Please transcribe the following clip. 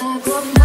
ta có